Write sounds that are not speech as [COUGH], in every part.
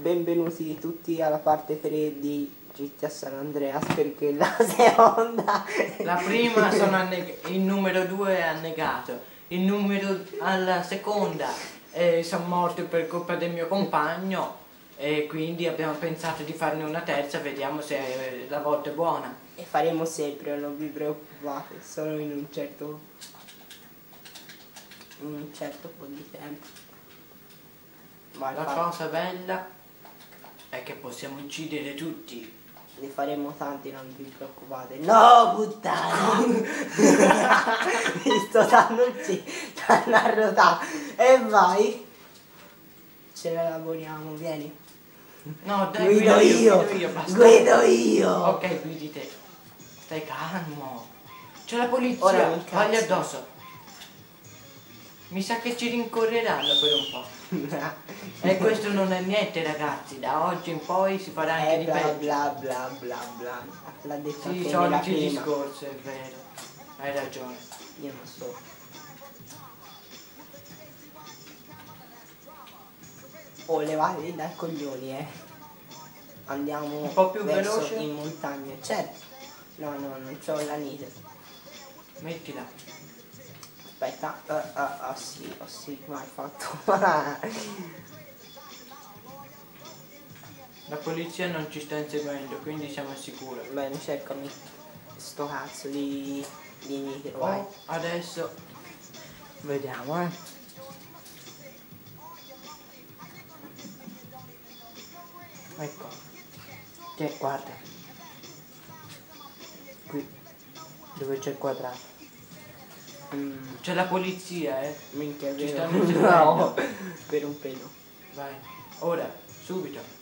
benvenuti tutti alla parte 3 di GTA San Andreas perché la [LAUGHS] seconda La prima sono anneg- il numero 2 è annegato, il numero alla seconda eh, sono morto per colpa del mio compagno e quindi abbiamo pensato di farne una terza, vediamo se eh, la volta è buona. e faremo sempre, non vi preoccupate, solo in un certo in un certo po' di tempo. Ma La cosa bella è che possiamo uccidere tutti. ne faremo tanti, non vi preoccupate. No, puttana! [LAUGHS] Mi sto dando danno a rotare. E vai! Ce la lavoriamo, vieni. No, dai, Guido guido io! guido io, basta. Guido io! Ok, guidi te. Stai calmo. C'è la polizia, Ora incazzo. addosso. Mi sa che ci rincorreranno per un po'. [LAUGHS] E questo non è niente ragazzi, da oggi in poi si farà anche Eh, di bla peggio. bla bla bla bla. L'ha detto Sì, anche i nella soliti prima. discorsi, è vero. Hai ragione. Io non so. Oh, levatevi dai coglioni, eh. Andiamo Un po' più veloce? in montagna. Certo. No, no, non c'ho la nite. Mettila. Aspetta. Ah, ah, ah, sì, oh sì, ma hai fatto. [LAUGHS] La polizia non ci sta inseguendo, quindi siamo sicuri. Bene, cercami sto cazzo di, di nitro, vai. Oh, adesso Vediamo, eh. Ecco. Che guarda. Qui. Dove c'è il quadrato. Mm, c'è la polizia, eh. minchia, Ci stanno inseguendo. [LAUGHS] No, per un pelo. Vai. Ora, subito.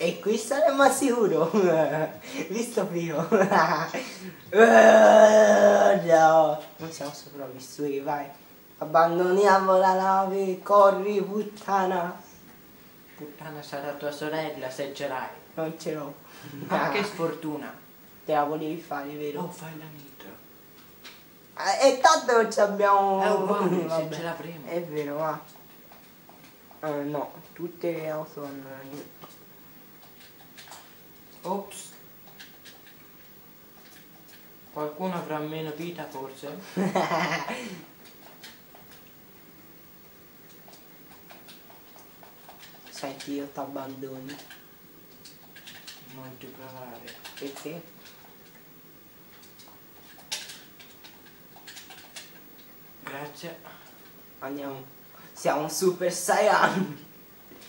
E qui saremo sicuro. [LAUGHS] Visto prima. [LAUGHS] Eh, no. Non siamo sopravvissuti, vai. Abbandoniamo la nave, corri puttana. Puttana sarà tua sorella se ce l'hai. Non ce l'ho. [LAUGHS] Ma che sfortuna. Te la volevi fare, vero? Oh, fai la nitro. Eh, E tanto non ci abbiamo... È uguale, se Vabbè. ce l'avremo. È vero, va. Eh, no, tutte le auto hanno... Ops. Qualcuno avrà meno vita forse? [LAUGHS] Senti, io ti abbandoni. Non ti provare. Perché? Grazie. Andiamo. Siamo super saiyan.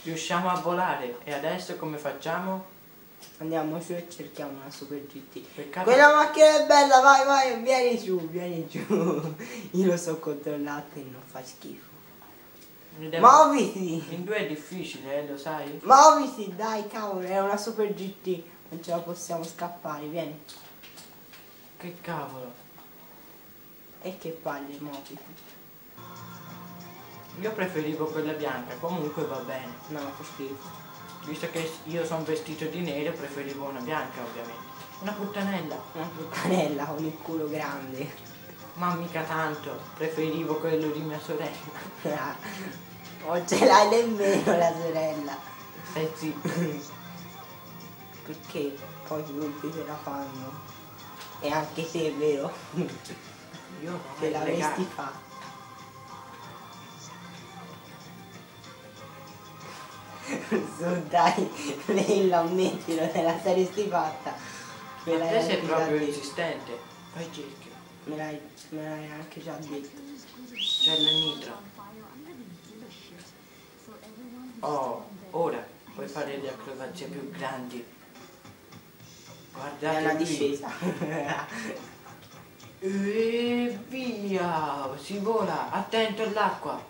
Riusciamo a volare. E adesso come facciamo? Andiamo su e cerchiamo una super GT. Peccato. Quella macchina è bella, vai, vai, vieni giù, vieni giù. [LAUGHS] Io lo so controllato e non fa schifo. Devo- Muoviti! In due è difficile, eh, lo sai? Muoviti, dai, cavolo, è una super GT. Non ce la possiamo scappare, vieni. Che cavolo. E che palle, muoviti. Io preferivo quella bianca, comunque va bene. No, fa schifo. Visto che io sono vestito di nero, preferivo una bianca ovviamente. Una puttanella. Una puttanella con il culo grande. Ma mica tanto, preferivo quello di mia sorella. non ce l'hai nemmeno la sorella. Stai zitto. Perché poi tutti se la fanno. E anche te, vero? Io no, Te l'avresti fatta. [LAUGHS] Su dai, lei lo ammettilo, te la saresti fatta. Me Ma te sei proprio resistente. Fai cerchio. Me l'hai, me l'hai anche già detto. C'è il nitro. Oh, ora puoi fare le acrobazie più grandi. È Guardate una qui. discesa. [LAUGHS] E via! Si vola! Attento all'acqua!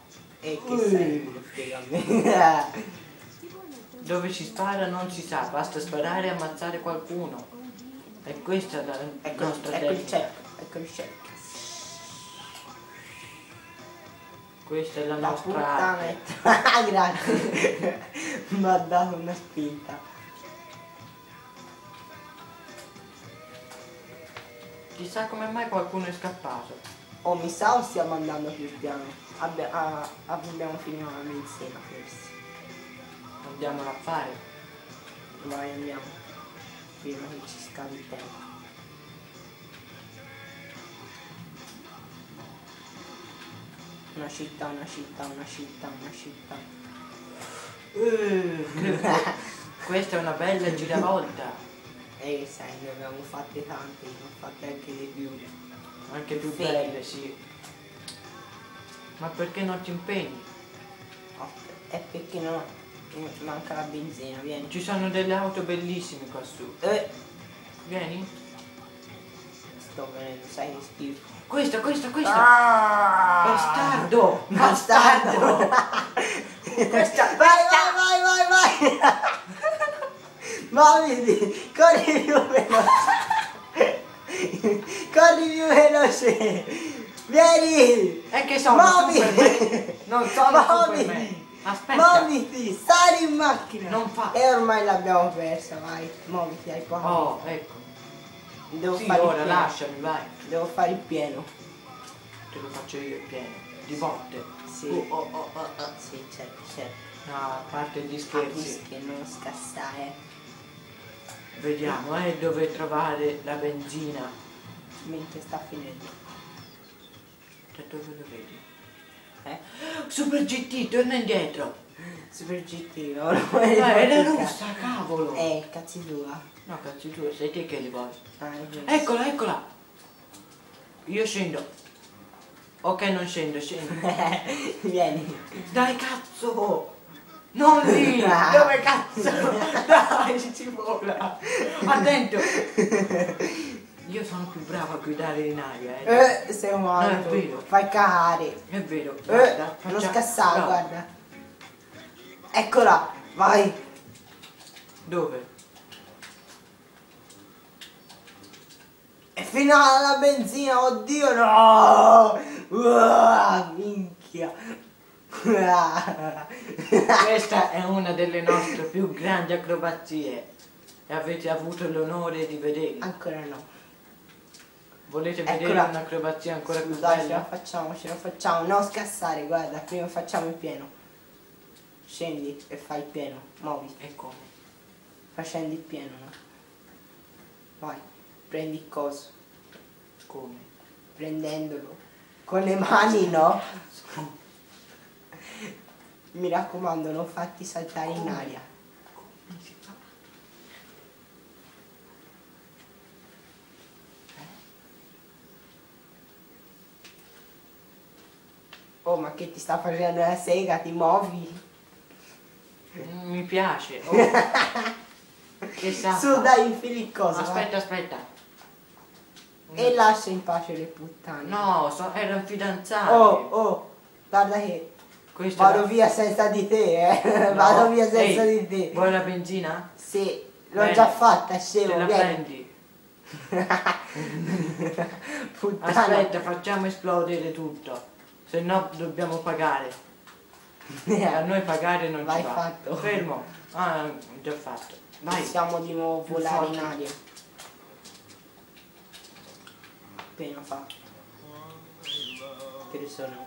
e che Ui. [LAUGHS] serve? Spiega a me. Dove si spara non si sa, basta sparare e ammazzare qualcuno. E questa è la ecco, nostra ecco il tecnica. cerchio, ecco il cerchio. Questa è la, La nostra puttana. Ah, [LAUGHS] grazie. Mi ha dato una spinta. Chissà come mai qualcuno è scappato. Oh, mi sa o stiamo andando più piano? Abbi- ah, abbiamo finito benzina forse. Andiamola a fare. Vai, andiamo. Prima che ci scavi il tempo. Una città, una città, una città, una città. Eh, che- [LAUGHS] Questa è una bella giravolta. E sai, ne abbiamo fatte tante, ne ho fatte anche di più. Anche più Sì. belle, sì. Ma perché non ti impegni? È perché no, manca la benzina, vieni. Ci sono delle auto bellissime qua su. Eh, Vieni? sto venendo, sai che schifo. Questa, questa, questa! Ah! Bastardo! Bastardo! [LAUGHS] Questa, Vai, vai, vai, vai, vai! [LAUGHS] Muoviti! Corri più veloce! [LAUGHS] Corri più veloce! Vieni! È che sono Muoviti! Superman! Non sono Muoviti! Superman! Aspetta! Muoviti! Sali in macchina! Non fa- E ormai l'abbiamo persa, vai! Muoviti, hai poco. Oh, ecco. Devo Sì, fare il ora lasciami, vai. Devo fare il pieno. Te lo faccio io il pieno. Di botte. Sì. Oh, oh, oh, oh, oh. Sì, certo, certo. No, a parte gli scherzi. che non scassare. Vediamo, eh, dove trovare la benzina. Mentre sta finendo. Da dove lo vedi? Eh? Super GT, torna indietro. Super GT, Eh, era era rossa, cavolo. Eh, cazzi tua. No, cazzo tu, sei te che li vuoi. Ah. Eccola, eccola. Io scendo. Ok, non scendo, scendo. [LAUGHS] Vieni. Dai, cazzo. Non [LAUGHS] lì. Dove cazzo? [LAUGHS] Dai, ci vola. Attento. Io sono più bravo a guidare in aria, eh. Eh, sei un No, è vero. Fai cagare. È vero. Eh, Guarda, non faccia- scassare, no. guarda. Eccola, vai. Dove? È finita la benzina, oddio no! Uah, minchia. [LAUGHS] Questa è una delle nostre più grandi acrobazie. E avete avuto l'onore di vederla. Ancora no. Volete vedere Eccola. un'acrobazia ancora più Dai, ce la bella? facciamo, ce la facciamo. Non scassare, guarda, prima facciamo il pieno. Scendi e fai il pieno. Muovi. E come? Facendo il pieno, no? Vai, prendi il coso. Come? Prendendolo. Con le mani, no? Mi raccomando, non fatti saltare in Come? aria. Come si fa? Oh, ma che ti sta facendo la sega? Ti muovi? Mi piace. Oh. che [LAUGHS] sa? Su, dai, infili il coso. Aspetta, aspetta. vai. E lascia in pace le puttane. No, so- erano fidanzati. Oh, oh, guarda che Questo vado era- via senza di te, eh. No. [LAUGHS] Vado via senza Ehi, di te. Vuoi la benzina? Sì, l'ho già fatta, Te scemo, la vieni. prendi. [LAUGHS] Puttana. Aspetta, facciamo esplodere tutto. Se no dobbiamo pagare. [LAUGHS] A noi pagare non Vai ci va. fatto. Fermo. Ah, già fatto. Vai. Possiamo di nuovo volare in aria. Appena fa. Che sono?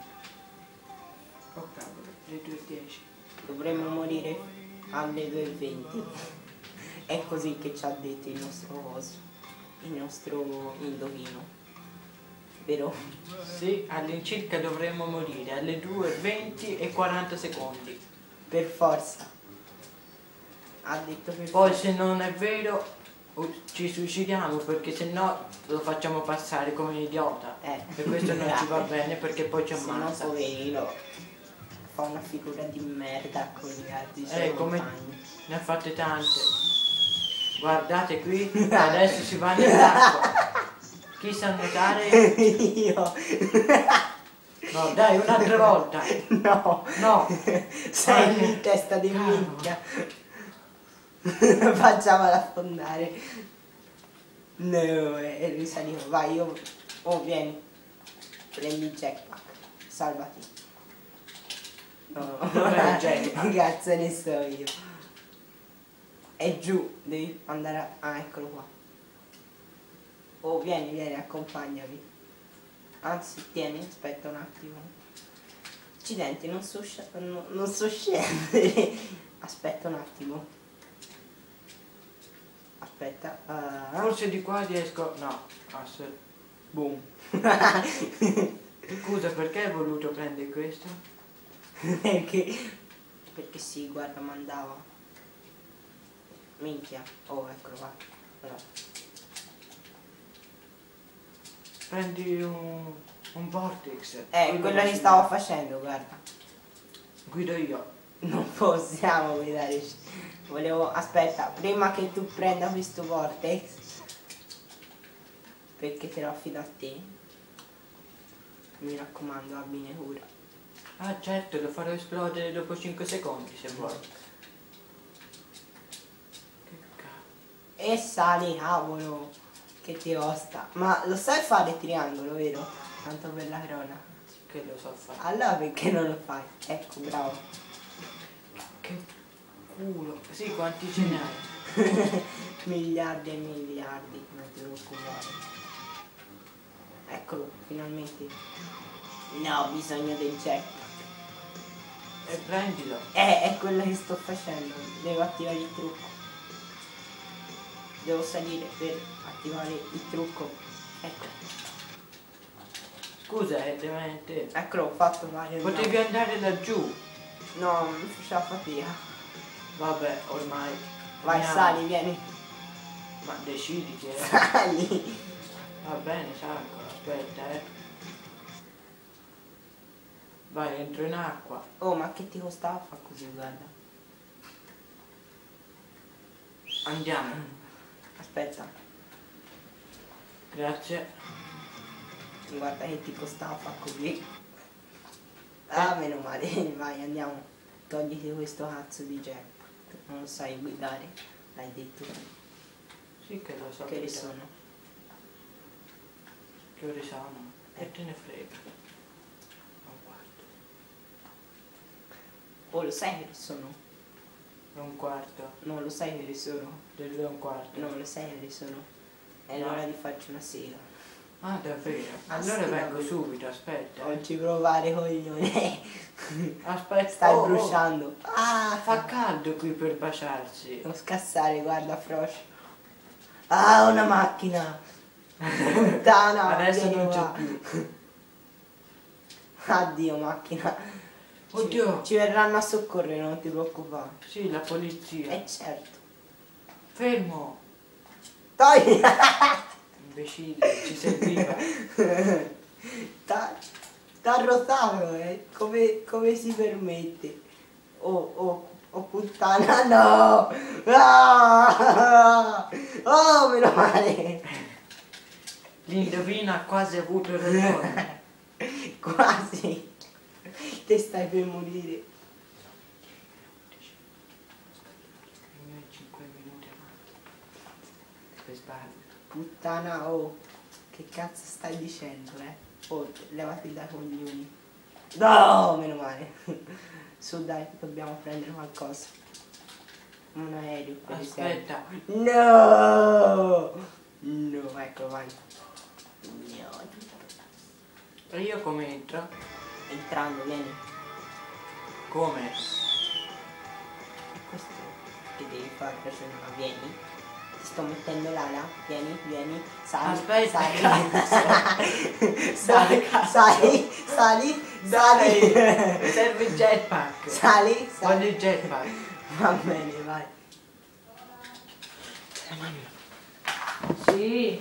Oh cavolo, le 2.10. Dovremmo morire alle 2.20. [LAUGHS] È così che ci ha detto il nostro coso. Il nostro indovino. Vero? Sì, all'incirca dovremmo morire alle 2.20 e 40 secondi. Per forza. Ha detto per Poi forza. se non è vero u- ci suicidiamo perché se no lo facciamo passare come un idiota. Eh. E questo non ci va bene perché poi ci Se no, ammazza. poverino. Fa una figura di merda con gli altri Eh, come compagni. ne ha fatte tante. Guardate qui, [LAUGHS] adesso si va nell'acqua. Chi sa nuotare? [LAUGHS] Io. No, dai, un'altra volta. No. No. Sei in testa di minchia. [LAUGHS] Facciamola affondare. No, e risaliamo. Vai, io. Oh, vieni. Prendi il jetpack. Salvati. No. Dov'è il jetpack? Che [LAUGHS] cazzo ne so io. È giù, devi andare a... Ah, eccolo qua. Oh, vieni, vieni, accompagnami. Anzi, tieni, aspetta un attimo. Accidenti, non so, no- non so scendere. [LAUGHS] Aspetta un attimo. Aspetta. ah. Forse di qua riesco... No, aspetta. Boom. [LAUGHS] Scusa, perché hai voluto prendere questo? perché, perché sì, guarda, mandava. Minchia. Oh, eccolo qua. Allora. Prendi un, un vortex. Eh, Quello quello si- stavo facendo, guarda. Guido io. Non possiamo guidare. Volevo. Aspetta, prima che tu prenda questo vortex. Perché te lo affido a te. Mi raccomando, abbine cura. Ah certo, lo farò esplodere dopo 5 secondi se vuoi. Che cazzo. E sali, cavolo. Che ti costa. Ma lo sai fare triangolo, vero? Tanto per la crona. Che lo so fare. Allora perché non lo fai? Ecco, bravo. Che culo. Sì, quanti ce ne hai? [LAUGHS] miliardi e miliardi, non ti preoccupare. Eccolo, finalmente. No, ho bisogno del jack. E prendilo. Eh, è quello che sto facendo. Devo attivare il trucco. Devo salire per attivare il trucco. Ecco. Scusa, è demente. Eccolo, ho fatto Mario. Potevi andare laggiù. No, non faceva fatica. Vabbè, ormai. Vai, andiamo. sali, vieni. Ma deciditi, eh. [LAUGHS] Sali. Va bene, salgo. Aspetta, eh. Vai, entro in acqua. Oh, ma che ti costava fa così, guarda. Andiamo. Aspetta, Grazie. guarda che ti costava fa così. Ah, meno male, [LAUGHS] vai, andiamo. Togliti questo cazzo di jack. Non sai guidare, l'hai detto. Sì che lo so. Che ore sono? Che ore sono? E te ne frega. Non guardo. Oh, lo sai che sono? Un quarto. No, lo sai che sono? Del due e un quarto. No, lo sai che sono? È l'ora di farci una sera. Ah, davvero? Allora vengo subito, aspetta. Non ci provare, coglione. [LAUGHS] Aspetta. Stai oh, oh. bruciando. Ah, Fa caldo qui per baciarsi. Non scassare, guarda, Frosh. Ah, una macchina. Puttana. Adesso non c'è più. [LAUGHS] Addio, macchina. Ci- Oddio. Ci, verranno a soccorrere, non ti preoccupare. Sì, la polizia. Eh certo. Fermo. Togli. Imbecille, ci serviva. [LAUGHS] T'ha t'ha rotato, eh. Come, come si permette? Oh, oh, oh puttana, [LAUGHS] no! Ah! Oh, meno male! L'indovina ha quasi avuto ragione. [LAUGHS] Quasi! Te stai per morire. I miei 5 minuti avanti. Per sbaglio. Puttana, oh! Che cazzo stai dicendo, eh? Oh, levati dai coglioni. No, meno male. [LAUGHS] Su dai, dobbiamo prendere qualcosa. Un aereo per esempio. Aspetta, No! No, ecco, vai. No. io come entro? Entrando, vieni. Come? Questo che devi fare, cioè, no, vieni. Ti sto mettendo l'ala, vieni, vieni, sali, Aspetta, sali, [LAUGHS] sali, sali, sali, sali, Dai, serve il jetpack. sali, Voglio sali. il jetpack. Va bene, vai. Sì.